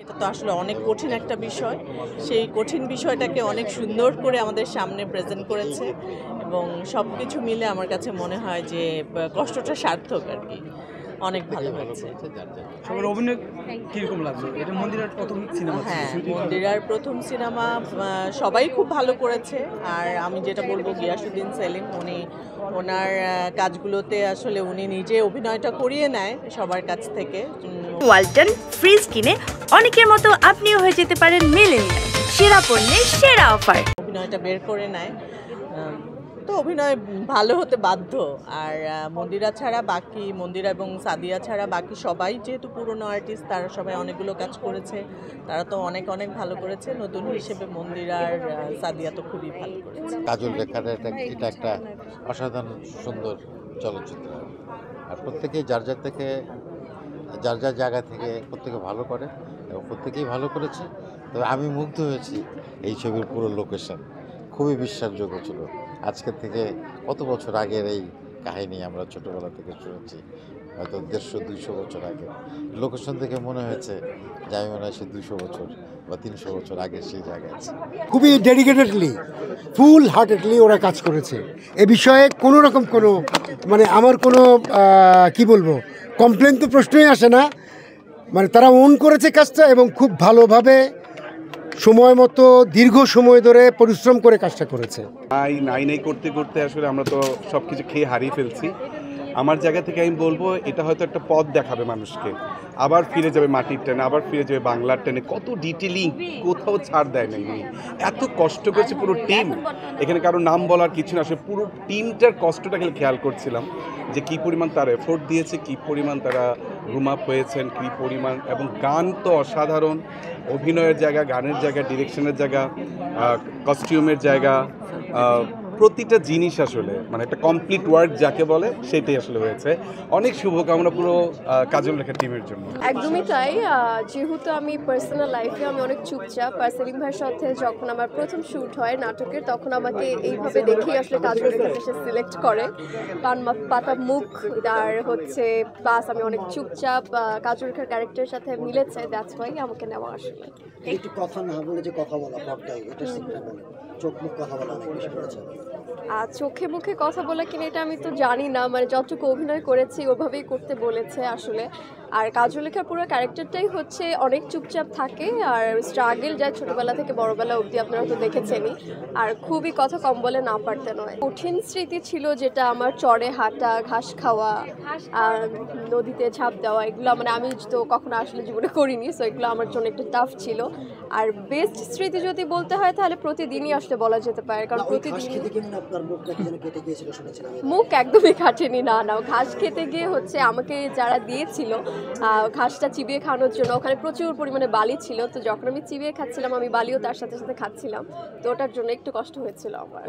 এটা তো আসলে অনেক কঠিন একটা বিষয়। সেই কঠিন বিষয়টাকে অনেক সুন্দর করে আমাদের সামনে প্রেজেন্ট করেছে এবং সব কিছু মিলে আমার কাছে মনে হয় যে কষ্টটা সার্থক আর কি। অনেক ভালো হয়েছে। সবার অভিনয় কীরকম লাগল? এটা মন্দিরের প্রথম সিনেমা হ্যাঁ মন্দিরার প্রথম সিনেমা সবাই খুব ভালো করেছে। আর আমি যেটা বলব গিয়াসুদ্দিন সেলিম উনি ওনার কাজগুলোতে আসলে উনি নিজে অভিনয়টা করিয়ে নেয় সবার কাছ থেকে। ওয়ালটন ফ্রিজ কিনে অনেকের মতো আপনিও হয়ে যেতে পারেন মিলেনিয়াল। সেরা পণ্যের সেরা অফার। অভিনয়টা বের করে নেয়। তো অভিনয় ভালো হতে বাধ্য। আর মন্দিরা ছাড়া বাকি, মন্দিরা এবং সাদিয়া ছাড়া বাকি সবাই যেহেতু পুরনো আর্টিস্ট তারা সবাই অনেকগুলো কাজ করেছে। তারা তো অনেক অনেক ভালো করেছে। নতুন হিসেবে মন্দিরা আর সাদিয়া তো খুবই ভালো করেছে। কাজল রেখার এটা একটা অসাধারণ, সুন্দর চলচ্চিত্র। আর প্রত্যেকেই যার যার থেকে, যার যার জায়গা থেকে প্রত্যেকে ভালো করে এবং প্রত্যেকেই ভালো করেছে। তবে আমি মুগ্ধ হয়েছি এই ছবির পুরো লোকেশন খুবই বিশ্বাসযোগ্য ছিল। আজকের থেকে কত বছর আগের এই কাহিনী আমরা ছোটোবেলা থেকে শুনেছি? হয়তো দেড়শো, দুইশো বছর আগে। লোকেশন থেকে মনে হয়েছে যে আমি মনে হয় সে দুইশো বছর বা তিনশো বছর আগে সেই জায়গায় আছে। খুবই ডেডিকেটেডলি ফুল হার্টেডলি ওরা কাজ করেছে। এ বিষয়ে কোনো রকম কোনো মানে আমার কোনো কি বলব কমপ্লেন তো প্রশ্নই আসে না। মানে তারা ওন করেছে কাজটা এবং খুব ভালোভাবে সময় মতো, দীর্ঘ সময় ধরে পরিশ্রম করে কাজটা করেছে। নাই নাই নাই করতে করতে আসলে আমরা তো সব কিছু খেয়ে হারিয়ে ফেলছি। আমার জায়গা থেকে আমি বলব, এটা হয়তো একটা পথ দেখাবে মানুষকে। আবার ফিরে যাবে মাটির টেনে, আবার ফিরে যাবে বাংলার টেনে। কত ডিটেলিং কোথাও ছাড় দেয় নাই এত কষ্ট করেছে পুরো টিম এখানে কারও নাম বলার কিছু না আসলে পুরো টিমটার কষ্টটা খালি খেয়াল করছিলাম, যে কি পরিমাণ তারা এফোর্ট দিয়েছে, কি পরিমাণ তারা রুম আপ হয়েছেন কি পরিমাণ, এবং গান তো অসাধারণ। অভিনয়ের জায়গা, গানের জায়গা ডিরেকশনের জায়গা কস্টিউমের জায়গা প্রতিটা জিনিস আসলে মানে একটা কমপ্লিট ওয়ার্ক যাকে বলে সেটাই আসলে হয়েছে। অনেক শুভকামনা পুরো কাজল রেখা টিমের জন্য। একদমই তাই। যেহেতু আমি পার্সোনাল লাইফে আমি অনেক চুপচাপ আর সেলিম ভাইয়ের সাথে যখন আমার প্রথম শ্যুট হয় নাটকের তখন আমাকে এইভাবে দেখেই আসলে কাজল রেখাকে সে সিলেক্ট করে। পান মা- পাতা মুখ আর হচ্ছে প্লাস আমি অনেক চুপচাপ কাজল রেখার ক্যারেক্টারের সাথে মিলেছে দ্যাটস ওয়াই আমাকে নেওয়া আসলে। একটু কথা না বলে যে কথা বলা পর্দায় এটা সিনেমা চোখ মুখ কথা বলা অনেক বেশি চোখে মুখে কথা বলে কিনা এটা আমি তো জানি না। মানে যতটুকু অভিনয় করেছি, ওভাবেই করতে বলেছে আসলে। আর কাজলেখার পুরো ক্যারেক্টারটাই হচ্ছে অনেক চুপচাপ থাকে আর স্ট্রাগল যায় ছোটবেলা থেকে বড়বেলা অবধি আপনারা তো দেখেছেনই আর খুবই কথা কম বলে না পারতে নয়। কঠিন স্মৃতি ছিল যেটা আমার চড়ে হাঁটা ঘাস খাওয়া আর নদীতে ঝাঁপ দেওয়া এগুলো মানে আমি তো কখনো আসলে জীবনে করিনি সো এগুলো আমার জন্য একটু টাফ ছিল। আর বেস্ট স্মৃতি যদি বলতে হয় তাহলে প্রতিদিনই আসলে বলা যেতে পারে কারণ প্রতিদিন মুখ একদমই কাটেনি না না ঘাস খেতে গিয়ে হচ্ছে আমাকে যারা দিয়েছিল ঘাসটা চিবিয়ে খাওয়ানোর জন্য। ওখানে প্রচুর পরিমাণে বালি ছিল। তো যখন আমি চিবিয়ে খাচ্ছিলাম, আমি বালিও তার সাথে সাথে খাচ্ছিলাম। তো ওটার জন্য একটু কষ্ট হয়েছিল আমার।